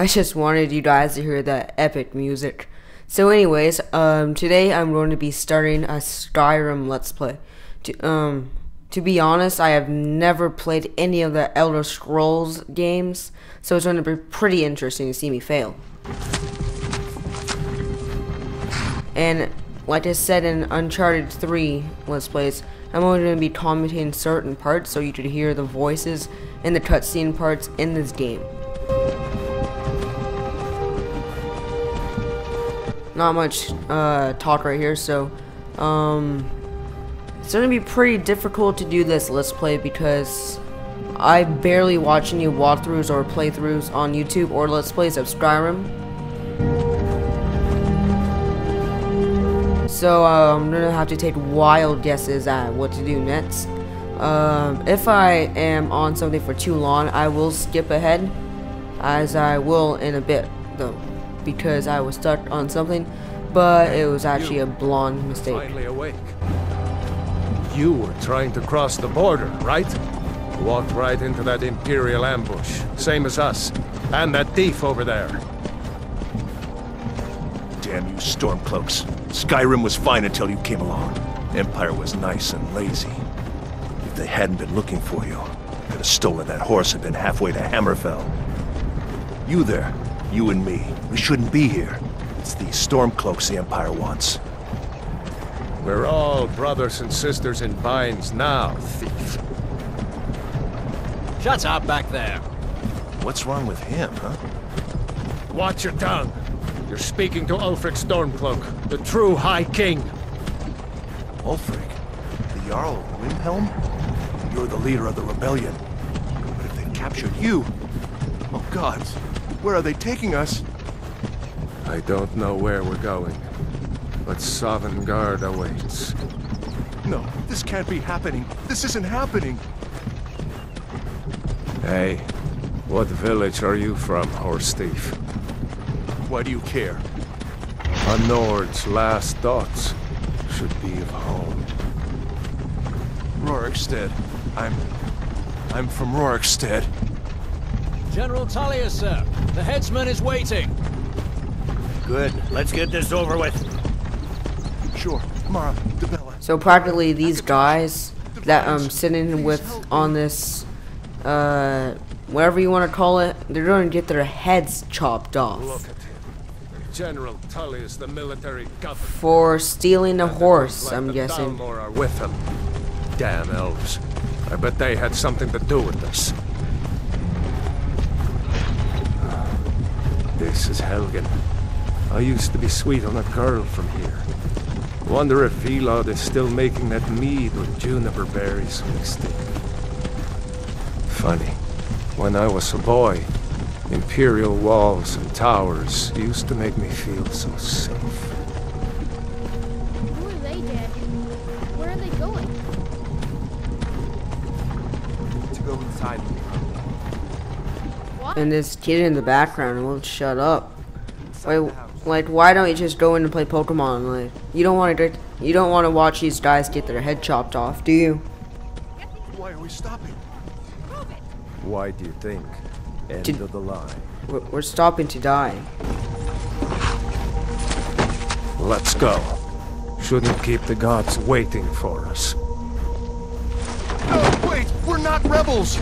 I just wanted you guys to hear that epic music. So anyways, um, today I'm going to be starting a Skyrim Let's Play. To, um, to be honest, I have never played any of the Elder Scrolls games, so it's going to be pretty interesting to see me fail. And like I said in Uncharted 3 Let's Plays, I'm only going to be commenting certain parts so you could hear the voices and the cutscene parts in this game. Not much uh, talk right here, so um, it's going to be pretty difficult to do this Let's Play because I barely watch any walkthroughs or playthroughs on YouTube or Let's Plays of Skyrim. So uh, I'm gonna have to take wild guesses at what to do next. Um, if I am on something for too long, I will skip ahead, as I will in a bit, though, because I was stuck on something, but it was actually you a blonde mistake. Finally awake. You were trying to cross the border, right? Walked right into that Imperial ambush, same as us. And that thief over there. Damn you Stormcloaks. Skyrim was fine until you came along. Empire was nice and lazy. If they hadn't been looking for you, could have stolen that horse and been halfway to Hammerfell. You there, you and me, we shouldn't be here. It's these Stormcloaks the Empire wants. We're all brothers and sisters in binds now, thief. Shut up back there. What's wrong with him, huh? Watch your tongue. You're speaking to Ulfric Stormcloak, the true High King. Ulfric? The Jarl of Windhelm? You're the leader of the rebellion. But if they captured you... Oh gods, where are they taking us? I don't know where we're going, but Sovngarde awaits. No, this can't be happening. This isn't happening. Hey, what village are you from, horse thief? Why do you care? A Nord's last thoughts should be of home. Rorikstead. I'm... I'm from Rorikstead. General Tullius, sir. The headsman is waiting. Good. Let's get this over with. Shor, Mara, Dibella. So practically these guys that I'm sitting with on this, uh, whatever you want to call it, they're going to get their heads chopped off Look at him. General Tullius, the military governor. for stealing a horse, Like I'm the guessing. Thalmor are with him. Damn elves. I bet they had something to do with this. This is Helgen. I used to be sweet on a girl from here. Wonder if Vilod is still making that mead with juniper berries mixed in. Funny. When I was a boy, imperial walls and towers used to make me feel so safe. And this kid in the background won't shut up. Wait, like, why don't you just go in and play Pokemon? Like, you don't want to, you don't want to watch these guys get their head chopped off, do you? Why are we stopping? Why do you think? End Did- of the line. We're, we're stopping to die. Let's go. Shouldn't keep the gods waiting for us. No, wait! We're not rebels!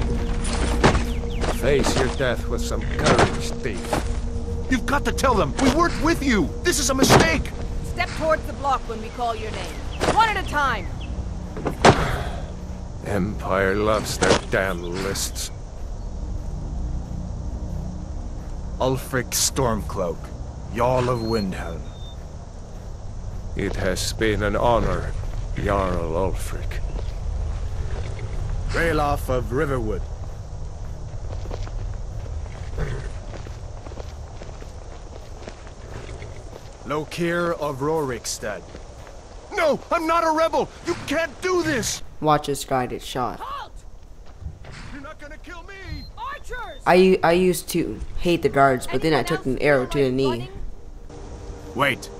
Face your death with some courage, thief. You've got to tell them! We worked with you! This is a mistake! Step towards the block when we call your name. One at a time. Empire loves their damn lists. Ulfric Stormcloak, Jarl of Windhelm. It has been an honor, Jarl Ulfric. Ralof of Riverwood. Lokir of Rorikstead. No! I'm not a rebel! You can't do this! Watch this guy get shot. Halt! You're not gonna kill me! Archers! I, u- I used to hate the guards, but then I took an arrow to the like knee. running? Wait.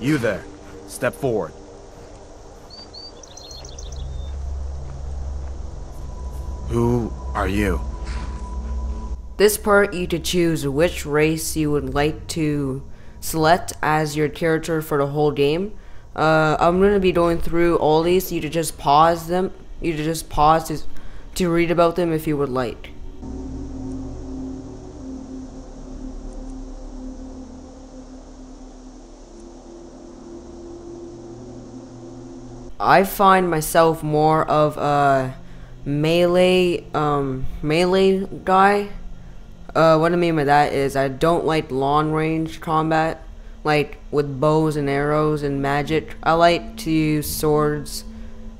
You there. Step forward. Who are you? This part, you to choose which race you would like to select as your character for the whole game. Uh, I'm gonna be going through all these. You to just pause them. You to just pause to, to read about them if you would like. I find myself more of a melee um, melee guy. Uh, what I mean by that is I don't like long range combat, like with bows and arrows and magic. I like to use swords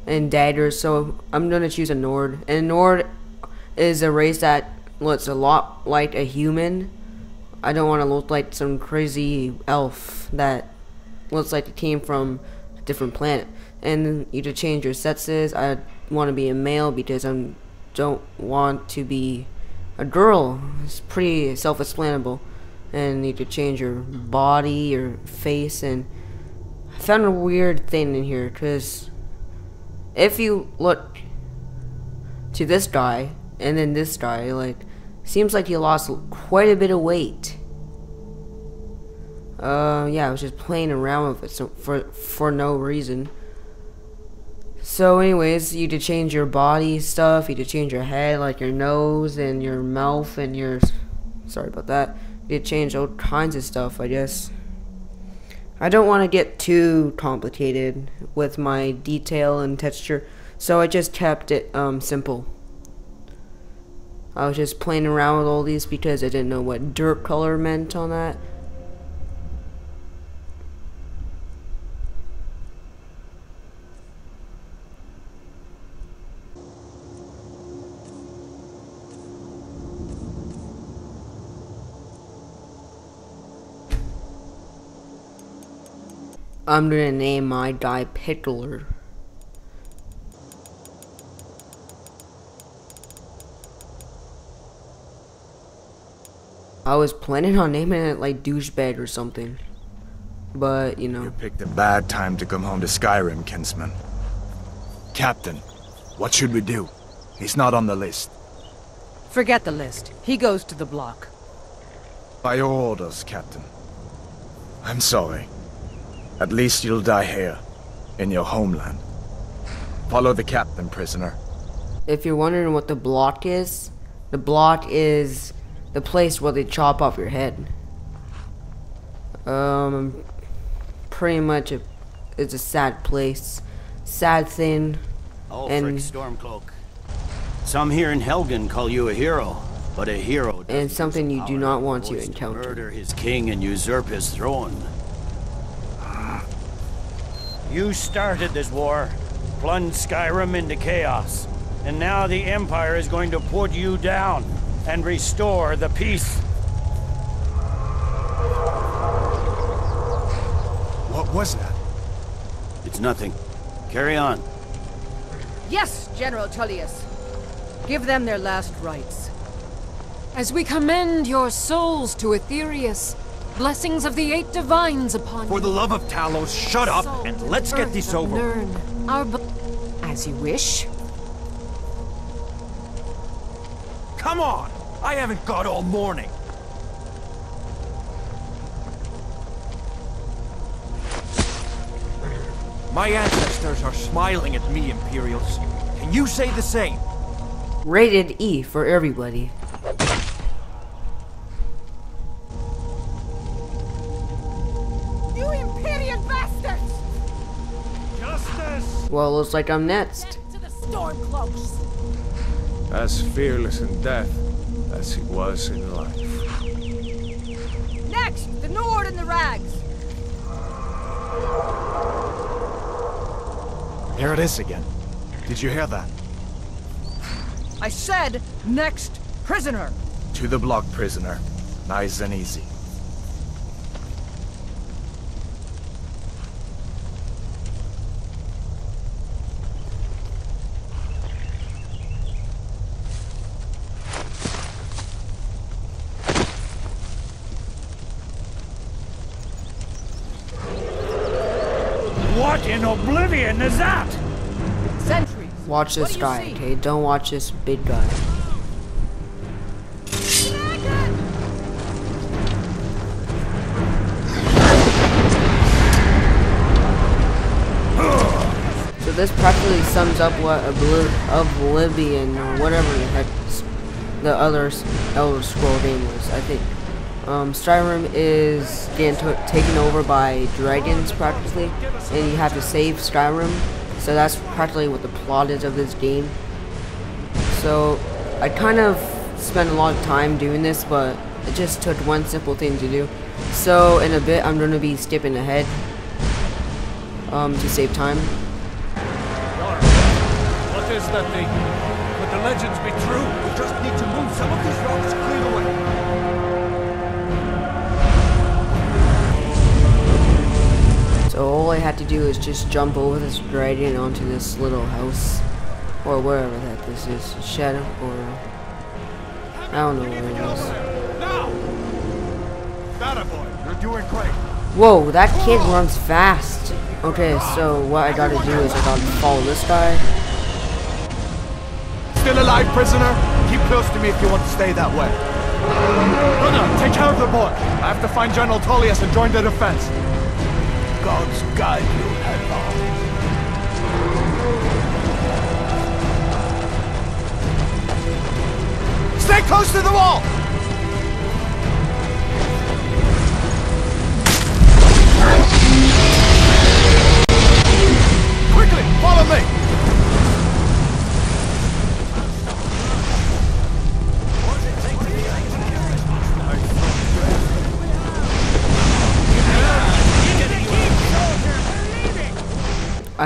and daggers, so I'm gonna choose a Nord. And Nord is a race that looks a lot like a human. I don't want to look like some crazy elf that looks like it came from a different planet and you to change your sexes. I want to be a male because I don't want to be a girl. It's pretty self-explanable. And you could change your body, your face, and I found a weird thing in here because if you look to this guy and then this guy, like, seems like he lost quite a bit of weight. Uh, yeah, I was just playing around with it so for for no reason. So anyways, you to change your body stuff, you to change your head, like your nose and your mouth and your sorry about that. You change all kinds of stuff, I guess. I don't want to get too complicated with my detail and texture, so I just kept it um, simple. I was just playing around with all these because I didn't know what dirt color meant on that. I'm gonna name my guy Pickler. I was planning on naming it like douchebag or something. But, you know. You picked a bad time to come home to Skyrim, Kinsman. Captain, what should we do? He's not on the list. Forget the list. He goes to the block. By your orders, Captain. I'm sorry. At least you'll die here, in your homeland. Follow the captain, prisoner. If you're wondering what the block is, the block is the place where they chop off your head. Um, pretty much a, it's a sad place, sad thing. Ulfric and Stormcloak. Some here in Helgen call you a hero, but a hero and something you do not want to encounter. murder his king and usurp his throne. You started this war, plunged Skyrim into chaos, and now the Empire is going to put you down and restore the peace. What was that? It's nothing. Carry on. Yes, General Tullius. Give them their last rites. As we commend your souls to Aetherius, blessings of the eight divines upon you. For the love of Talos, shut up Soul and let's get this over. Nirn, our bu- As you wish. Come on! I haven't got all morning. My ancestors are smiling at me, Imperials. Can you say the same? Rated E for everybody. Well, looks like I'm next. To the Stormcloaks! As fearless in death as he was in life. Next, the Nord and the Rags. Here it is again. Did you hear that? I said, next prisoner. To the block, prisoner. Nice and easy. fucking is that? Sentries. Watch this guy, see? okay? Don't watch this big guy. So this practically sums up what Oblivion, or whatever the heck the other Elder Scroll game was, I think um, Skyrim is getting taken over by dragons practically, and you have to save Skyrim. So that's practically what the plot is of this game. So I kind of spent a lot of time doing this, but it just took one simple thing to do. So in a bit, I'm going to be skipping ahead um, to save time. What is that thing? Could the legends be true? We just need to move some of these rocks I had to do is just jump over this gradient onto this little house. Or wherever that this is. Shadow or... I don't know where it is. Now! That you're doing great. Whoa, that kid runs fast. Okay, so what I gotta do is I gotta follow this guy. Still alive, prisoner? Keep close to me if you want to stay that way. Brother, take care of the boy. I have to find General Tullius and join the defense. Gods guide you, Hadvar. Stay close to the wall!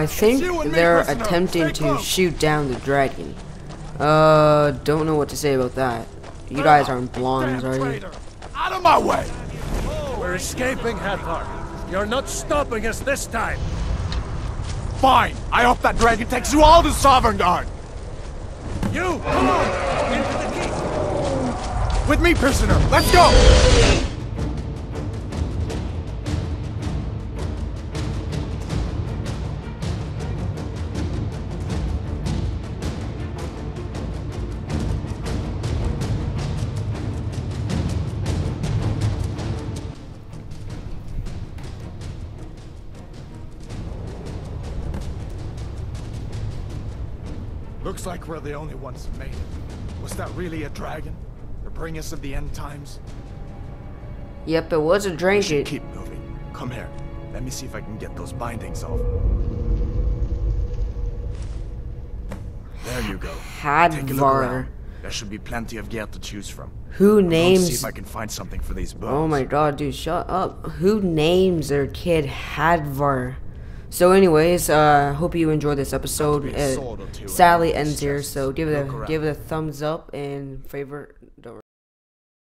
I think they're attempting to shoot down the dragon. Uh, don't know what to say about that. You guys aren't blondes, are you? Out of my way! We're escaping, Hadvar. You're not stopping us this time. Fine! I hope that dragon takes you all to Sovngarde. You, come on! Into the keep! With me, prisoner! Let's go! Looks like we're the only ones who made it. Was that really a dragon? The bringers of the end times? Yep, it was a dragon. keep moving. Come here. Let me see if I can get those bindings off. There you go. Hadvar. There should be plenty of gear to choose from. Who I'll see names... if I can find something for these bones. Oh my god, dude, shut up. Who names their kid Hadvar? So anyways, uh hope you enjoyed this episode. a It. Sword or two sadly ends here, so give it a give it a thumbs up and favorite